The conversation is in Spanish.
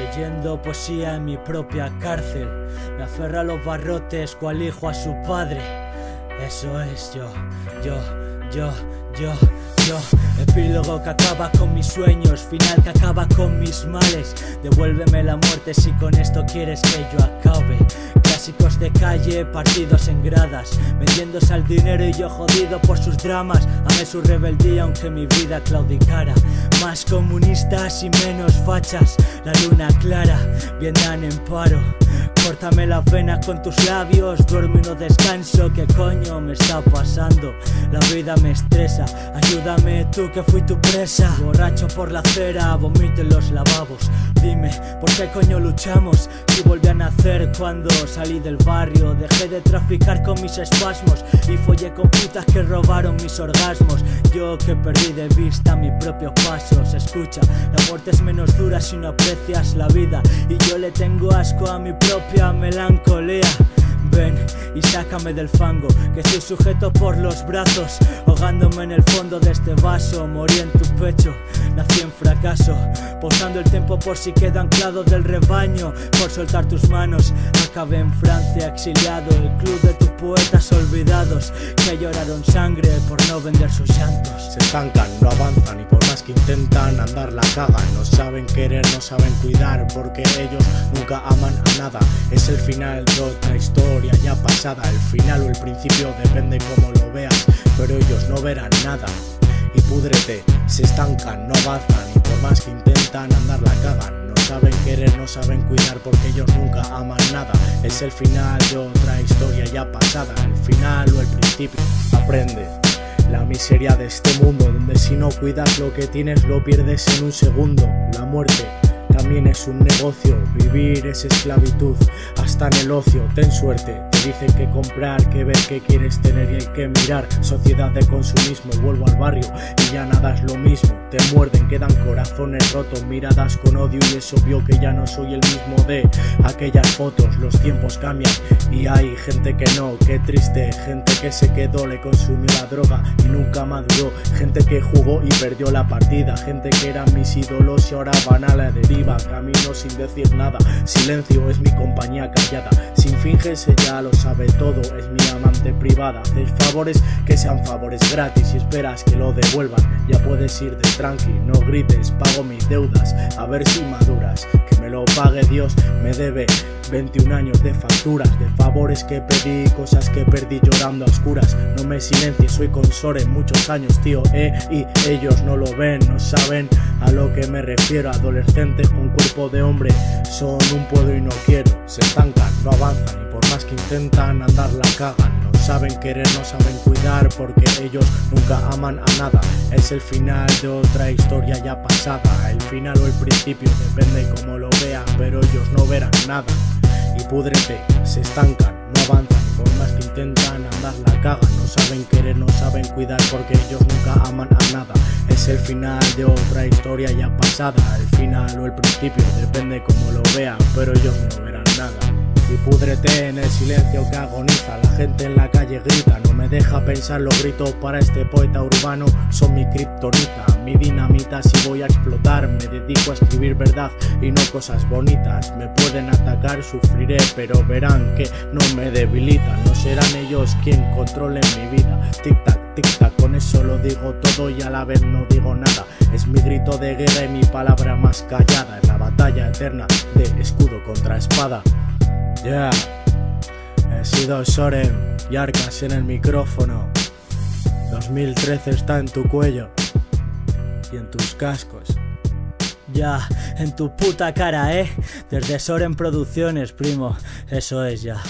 leyendo poesía en mi propia cárcel. Me aferra a los barrotes cual hijo a su padre. Eso es yo, yo, yo, yo, yo. Epílogo que acaba con mis sueños, final que acaba con mis males. Devuélveme la muerte si con esto quieres que yo acabe. Clásicos de calle, partidos en gradas, vendiéndose al dinero y yo jodido por sus dramas. Amé su rebeldía aunque mi vida claudicara. Más comunistas y menos fachas, la luna clara, Vietnam en paro. Córtame las venas con tus labios, duermo y no descanso. ¿Qué coño me está pasando? La vida me estresa. Ayúdame tú que fui tu presa. Borracho por la acera, vomito en los lavabos. Dime, ¿por qué coño luchamos? Si volví a nacer cuando salí del barrio, dejé de traficar con mis espasmos y follé con putas que robaron mis orgasmos. Yo que perdí de vista mis propios pasos. Escucha, la muerte es menos dura si no aprecias la vida. Y yo le tengo asco a mi propia melancolía. Ven y sácame del fango, que estoy sujeto por los brazos, ahogándome en el fondo de este vaso. Morí en tu pecho, nací en fracaso, posando el tiempo por si queda anclado del rebaño. Por soltar tus manos, acabé en Francia exiliado, el club de tus poetas olvidados que lloraron sangre por no vender sus llantos. Se estancan, no avanzan y por intentan andar la cagan. No saben querer, no saben cuidar porque ellos nunca aman a nada. Es el final de otra historia ya pasada. El final o el principio depende cómo lo veas, pero ellos no verán nada. Y púdrete, se estancan, no avanzan y por más que intentan andar la cagan. No saben querer, no saben cuidar porque ellos nunca aman nada. Es el final de otra historia ya pasada. El final o el principio. Aprende la miseria de este mundo, donde si no cuidas lo que tienes lo pierdes en un segundo. La muerte también es un negocio, vivir es esclavitud, hasta en el ocio, ten suerte, te dicen que comprar, que ver, que quieres tener y hay que mirar, sociedad de consumismo, vuelvo al barrio y ya nada es lo mismo, te muerden, quedan corazones rotos, miradas con odio y es obvio que ya no soy el mismo de aquellas fotos, los tiempos cambian y hay gente que no, qué triste, gente que se quedó, le consumió la droga y nunca maduró, gente que jugó y perdió la partida, gente que eran mis ídolos y ahora van a la deriva. Camino sin decir nada. Silencio es mi compañía callada. Sin finges, ella lo sabe todo, es mi amante privada. Haces favores que sean favores gratis y esperas que lo devuelvan. Ya puedes ir de tranqui, no grites, pago mis deudas, a ver si maduras. Que me lo pague Dios, me debe 21 años de facturas, de favores que pedí, cosas que perdí llorando a oscuras. No me silencies, soy consore muchos años, tío, eh, y ellos no lo ven, no saben a lo que me refiero. Adolescentes con cuerpo de hombre son un puedo y no quiero. Se estancan, no avanzan más que intentan andar la cagan. No saben querer, no saben cuidar porque ellos nunca aman a nada. Es el final de otra historia ya pasada. El final o el principio depende como lo vean, pero ellos no verán nada. Y púdrete, se estancan, no avanzan por más que intentan andar la cagan. No saben querer, no saben cuidar porque ellos nunca aman a nada. Es el final de otra historia ya pasada. El final o el principio depende como lo vean, pero ellos no verán. Y púdrete en el silencio que agoniza. La gente en la calle grita, no me deja pensar los gritos para este poeta urbano. Son mi kriptonita, mi dinamita. Si voy a explotar, me dedico a escribir verdad y no cosas bonitas. Me pueden atacar, sufriré, pero verán que no me debilitan. No serán ellos quien controlen mi vida. Tic tac, con eso lo digo todo y a la vez no digo nada. Es mi grito de guerra y mi palabra más callada. Es la batalla eterna de escudo contra espada. Ya, he sido Soren y Arcas en el micrófono. 2013 está en tu cuello y en tus cascos. Ya, en tu puta cara, ¿eh? Desde Soren Producciones, primo. Eso es ya.